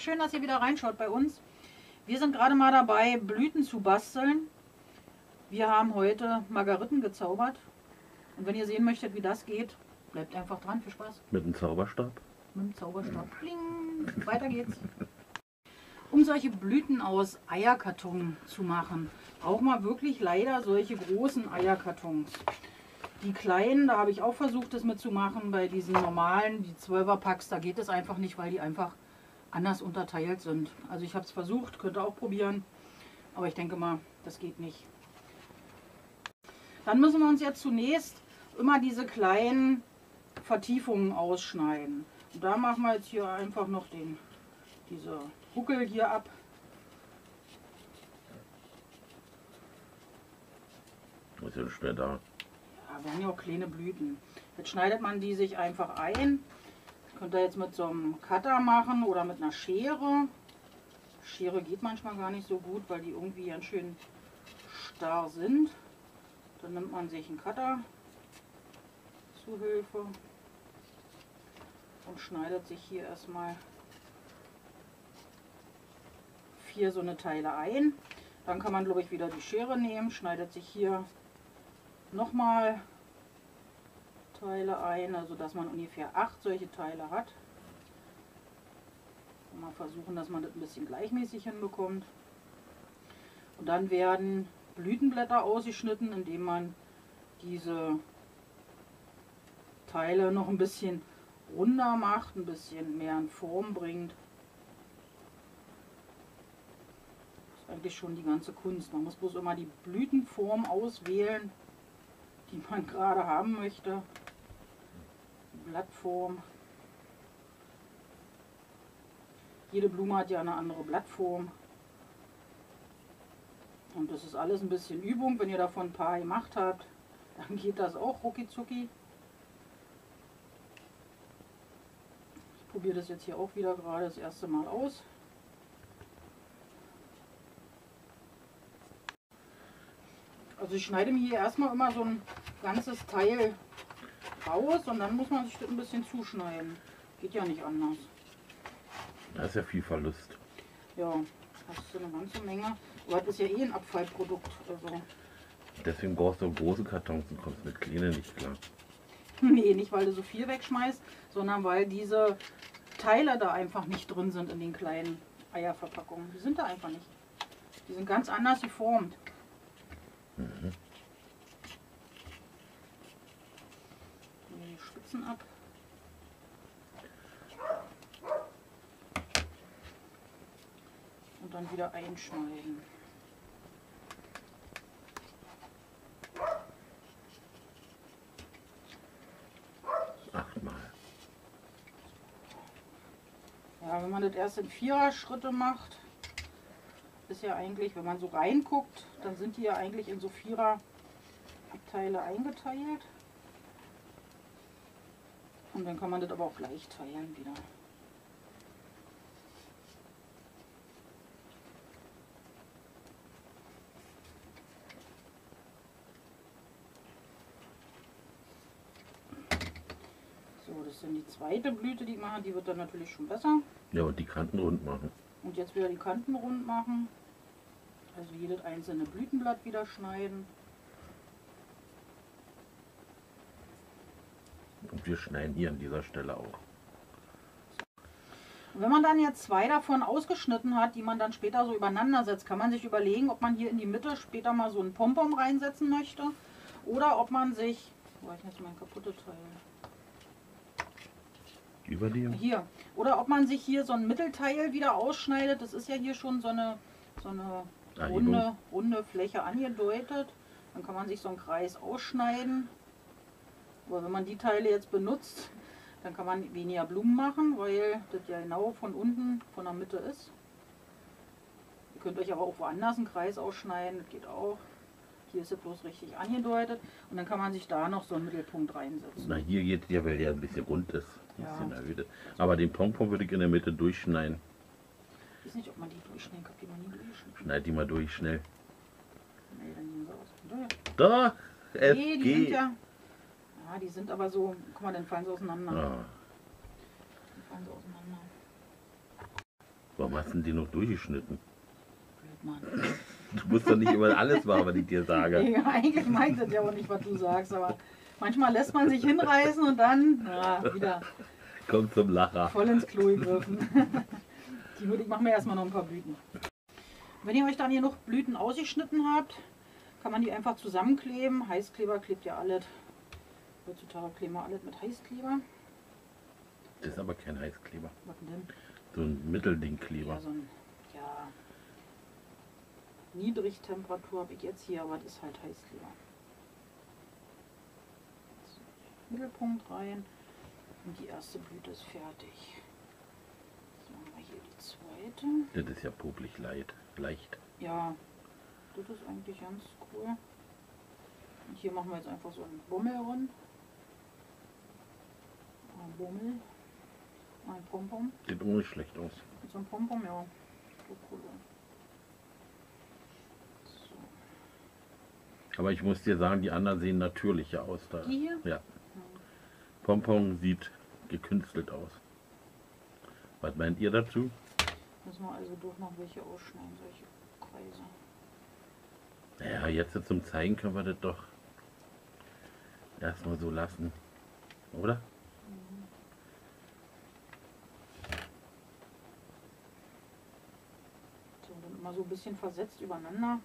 schön, dass ihr wieder reinschaut bei uns. Wir sind gerade mal dabei, Blüten zu basteln. Wir haben heute Margariten gezaubert. Und wenn ihr sehen möchtet, wie das geht, bleibt einfach dran. Viel Spaß. Mit einem Zauberstab? Mit dem Zauberstab. Bling. Weiter geht's. Um solche Blüten aus Eierkarton zu machen, braucht man wirklich leider solche großen Eierkartons. Die kleinen, da habe ich auch versucht, das mitzumachen. Bei diesen normalen, die 12er Packs, da geht es einfach nicht, weil die einfach anders unterteilt sind. Also ich habe es versucht, könnt ihr auch probieren. Aber ich denke mal, das geht nicht. Dann müssen wir uns jetzt zunächst immer diese kleinen Vertiefungen ausschneiden. Und da machen wir jetzt hier einfach noch den, diese Huckel hier ab. Was ist denn schnell da? Ja, wir haben ja auch kleine Blüten. Jetzt schneidet man die sich einfach ein. Könnt ihr jetzt mit so einem Cutter machen oder mit einer Schere. Schere geht manchmal gar nicht so gut, weil die irgendwie ganz schön starr sind. Dann nimmt man sich einen Cutter zu Hilfe und schneidet sich hier erstmal vier so eine Teile ein. Dann kann man glaube ich wieder die Schere nehmen, schneidet sich hier nochmal Teile ein, also dass man ungefähr acht solche Teile hat. Mal versuchen, dass man das ein bisschen gleichmäßig hinbekommt. Und dann werden Blütenblätter ausgeschnitten, indem man diese Teile noch ein bisschen runder macht, ein bisschen mehr in Form bringt. Das ist eigentlich schon die ganze Kunst. Man muss bloß immer die Blütenform auswählen, die man gerade haben möchte. Blattform. Jede Blume hat ja eine andere Blattform. Und das ist alles ein bisschen Übung. Wenn ihr davon ein paar gemacht habt, dann geht das auch rucki zucki. Ich probiere das jetzt hier auch wieder gerade das erste Mal aus. Also ich schneide mir hier erstmal immer so ein ganzes Teil raus und dann muss man sich das ein bisschen zuschneiden. Geht ja nicht anders. Da ist ja viel Verlust. Ja, das ist so eine ganze Menge. Aber das ist ja eh ein Abfallprodukt. Also. Deswegen brauchst du große Kartons und kommst mit kleinen nicht klar. Nee, nicht weil du so viel wegschmeißt, sondern weil diese Teile da einfach nicht drin sind in den kleinen Eierverpackungen. Die sind da einfach nicht. Die sind ganz anders geformt. Mhm. Die Spitzen ab. Und dann wieder einschneiden. Achtmal. Ja, wenn man das erst in Vierer-Schritte macht, ist ja eigentlich, wenn man so reinguckt, dann sind die ja eigentlich in so Vierer-Abteile eingeteilt. Und dann kann man das aber auch gleich teilen wieder. So, das sind die zweite Blüte, die ich mache. Die wird dann natürlich schon besser. Ja, und die Kanten rund machen. Und jetzt wieder die Kanten rund machen. Also jedes einzelne Blütenblatt wieder schneiden. Und wir schneiden hier an dieser Stelle auch. Wenn man dann jetzt zwei davon ausgeschnitten hat, die man dann später so übereinander setzt, kann man sich überlegen, ob man hier in die Mitte später mal so einen Pompom reinsetzen möchte. Oder ob man sich... Wo ich jetzt mein kaputte Teil? Über dir? Hier. Oder ob man sich hier so ein Mittelteil wieder ausschneidet. Das ist ja hier schon so eine, so eine runde, runde Fläche angedeutet. Dann kann man sich so einen Kreis ausschneiden. Aber wenn man die Teile jetzt benutzt, dann kann man weniger Blumen machen, weil das ja genau von unten, von der Mitte ist. Ihr könnt euch aber auch woanders einen Kreis ausschneiden, das geht auch. Hier ist es bloß richtig angedeutet und dann kann man sich da noch so einen Mittelpunkt reinsetzen. Na, hier geht ja, weil der ein bisschen rund ist. Ein Ja. bisschen erhöht. Aber den Pompon würde ich in der Mitte durchschneiden. Ich weiß nicht, ob man die durchschneiden kann, die man nie durchschneiden. Schneid die mal durch, schnell. Nee, dann gehen sie aus. Da! Nee, die sind ja. Ja, die sind aber so. Guck mal, dann fallen sie auseinander. Ah, Dann fallen sie auseinander. Warum hast du denn die noch durchgeschnitten? Blöd, Mann. Du musst doch nicht immer alles machen, was ich dir sage. Ja, eigentlich meint das ja auch nicht, was du sagst, aber manchmal lässt man sich hinreißen und dann ja, wieder Komm zum Lacher. voll ins Klo gegriffen. Die würde ich mache mir erstmal noch ein paar Blüten. Wenn ihr euch dann hier noch Blüten ausgeschnitten habt, kann man die einfach zusammenkleben. Heißkleber klebt ja alles. Heutzutage kleben wir alles mit Heißkleber. Das ist aber kein Heißkleber. Was denn? So ein Mitteldingkleber. Ja, so ein, ja, Niedrigtemperatur habe ich jetzt hier, aber das ist halt Heißkleber. So, Mittelpunkt rein und die erste Blüte ist fertig. Jetzt machen wir hier die zweite. Das ist ja popelig leid. leicht. Ja, das ist eigentlich ganz cool. Und hier machen wir jetzt einfach so einen Bummel ran. Ein Bummel. Ein Pompom. Sieht auch nicht schlecht aus. So einem Pompom, ja. So cool. So. Aber ich muss dir sagen, die anderen sehen natürlicher aus. Da. Die hier? Ja. Pompon sieht gekünstelt aus. Was meint ihr dazu? Müssen wir also doch noch welche ausschneiden, solche Kreise. Naja, jetzt zum Zeigen können wir das doch erstmal so lassen. Oder? So, ein bisschen versetzt übereinander.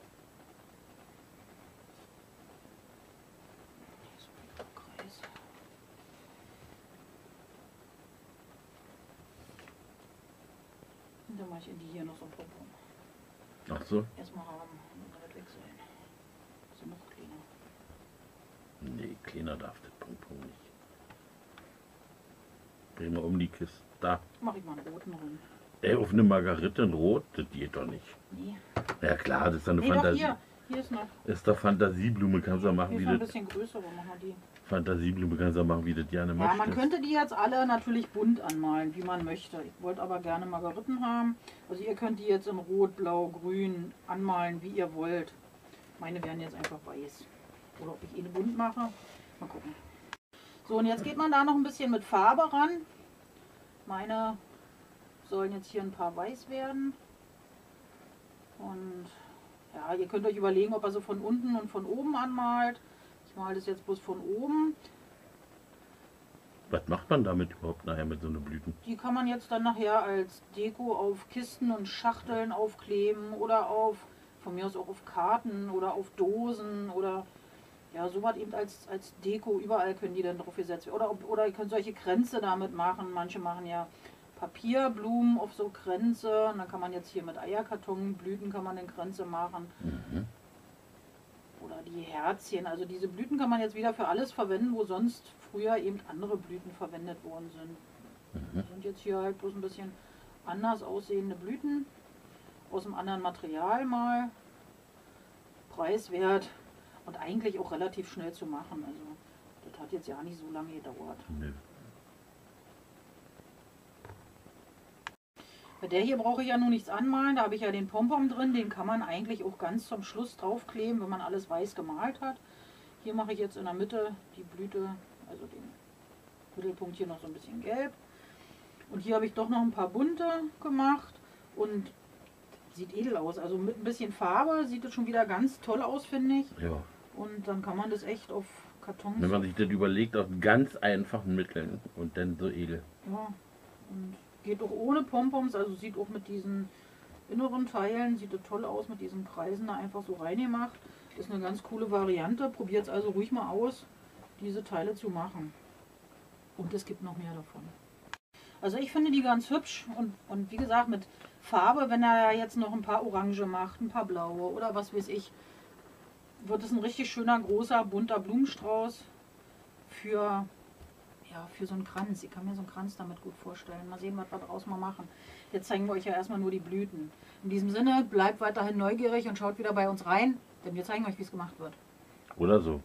Und dann mache ich in die hier noch so ein Pompon. Ach so? Erstmal haben, dann das weg sein. So noch kleiner. Nee, kleiner darf das Pompon nicht. Dreh mal um die Kiste. Da. Mache ich mal einen roten rum. Ey, auf eine Margarite in Rot, das geht doch nicht. Nee. Ja klar, das ist doch eine Nee, doch Fantasie. hier. Hier ist noch. Ist doch Fantasieblume, kannst du ja machen, wie ist noch ein das. bisschen größer, aber machen wir die. Fantasieblume kannst du ja machen, wie du das gerne Ja, möchtest. man könnte die jetzt alle natürlich bunt anmalen, wie man möchte. Ich wollte aber gerne Margariten haben. Also ihr könnt die jetzt in Rot, Blau, Grün anmalen, wie ihr wollt. Meine werden jetzt einfach weiß. Oder ob ich eine bunt mache. Mal gucken. So, und jetzt geht man da noch ein bisschen mit Farbe ran. Meine sollen jetzt hier ein paar weiß werden. Und ja, ihr könnt euch überlegen, ob ihr so von unten und von oben anmalt. Ich male das jetzt bloß von oben. Was macht man damit überhaupt nachher mit so einer Blüten? Die kann man jetzt dann nachher als Deko auf Kisten und Schachteln aufkleben oder auf, von mir aus auch auf Karten oder auf Dosen oder ja, sowas eben als, als Deko. Überall können die dann drauf gesetzt werden. Oder, oder ihr könnt solche Kränze damit machen. Manche machen ja Papierblumen auf so Kränze. Und dann kann man jetzt hier mit Eierkartonblüten kann man den Kränze machen. Mhm. Oder die Herzchen. Also diese Blüten kann man jetzt wieder für alles verwenden, wo sonst früher eben andere Blüten verwendet worden sind. Mhm. Das sind jetzt hier halt bloß ein bisschen anders aussehende Blüten. Aus einem anderen Material mal. Preiswert. Und eigentlich auch relativ schnell zu machen. Also das hat jetzt ja nicht so lange gedauert. Nö. Bei der hier brauche ich ja nun nichts anmalen. Da habe ich ja den Pompom drin. Den kann man eigentlich auch ganz zum Schluss draufkleben, wenn man alles weiß gemalt hat. Hier mache ich jetzt in der Mitte die Blüte, also den Mittelpunkt hier noch so ein bisschen gelb. Und hier habe ich doch noch ein paar bunte gemacht und sieht edel aus. Also mit ein bisschen Farbe sieht es schon wieder ganz toll aus, finde ich. Ja. Und dann kann man das echt auf Kartons. Wenn man sich das überlegt, aus ganz einfachen Mitteln und dann so edel. Ja, und geht auch ohne Pompoms, also sieht auch mit diesen inneren Teilen, sieht das toll aus, mit diesen Kreisen da einfach so reingemacht. Ist eine ganz coole Variante. Probiert es also ruhig mal aus, diese Teile zu machen. Und es gibt noch mehr davon. Also ich finde die ganz hübsch und, und wie gesagt mit Farbe, wenn er jetzt noch ein paar Orange macht, ein paar blaue oder was weiß ich, wird es ein richtig schöner, großer, bunter Blumenstrauß für ja, für so einen Kranz. Ich kann mir so einen Kranz damit gut vorstellen. Mal sehen, was wir daraus mal machen. Jetzt zeigen wir euch ja erstmal nur die Blüten. In diesem Sinne, bleibt weiterhin neugierig und schaut wieder bei uns rein, denn wir zeigen euch, wie es gemacht wird. Oder so.